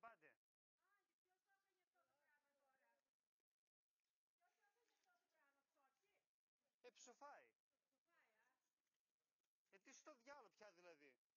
Μπάντε. Ε, ψοφάει. Ε, τι στο διάλογο πια δηλαδή.